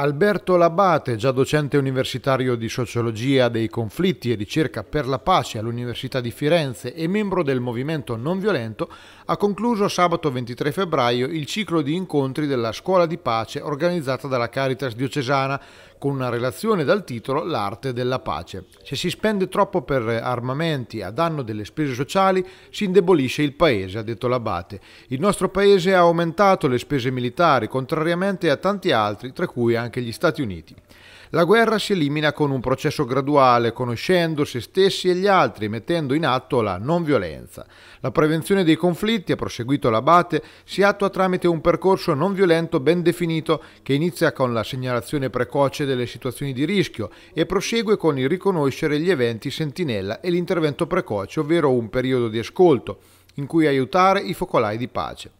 Alberto Labate, già docente universitario di sociologia dei conflitti e ricerca per la pace all'Università di Firenze e membro del movimento non violento, ha concluso sabato 23 febbraio il ciclo di incontri della Scuola di Pace organizzata dalla Caritas diocesana con una relazione dal titolo L'arte della pace. Se si spende troppo per armamenti a danno delle spese sociali, si indebolisce il paese, ha detto l'Abate. Il nostro paese ha aumentato le spese militari, contrariamente a tanti altri, tra cui anche gli Stati Uniti. La guerra si elimina con un processo graduale, conoscendo se stessi e gli altri, mettendo in atto la non violenza. La prevenzione dei conflitti, ha proseguito l'Abate, si attua tramite un percorso non violento ben definito che inizia con la segnalazione precoce delle situazioni di rischio e prosegue con il riconoscere gli eventi sentinella e l'intervento precoce, ovvero un periodo di ascolto, in cui aiutare i focolai di pace.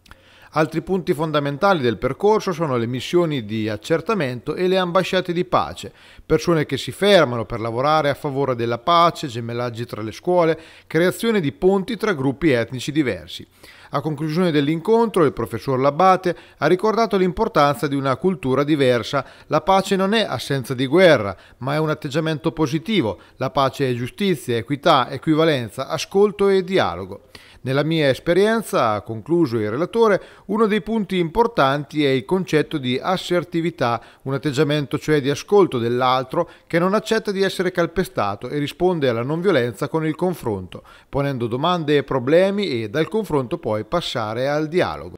Altri punti fondamentali del percorso sono le missioni di accertamento e le ambasciate di pace, persone che si fermano per lavorare a favore della pace, gemellaggi tra le scuole, creazione di ponti tra gruppi etnici diversi. A conclusione dell'incontro, il professor Labate ha ricordato l'importanza di una cultura diversa. La pace non è assenza di guerra, ma è un atteggiamento positivo. La pace è giustizia, equità, equivalenza, ascolto e dialogo. Nella mia esperienza, ha concluso il relatore, uno dei punti importanti è il concetto di assertività, un atteggiamento cioè di ascolto dell'altro che non accetta di essere calpestato e risponde alla non violenza con il confronto, ponendo domande e problemi e dal confronto poi passare al dialogo.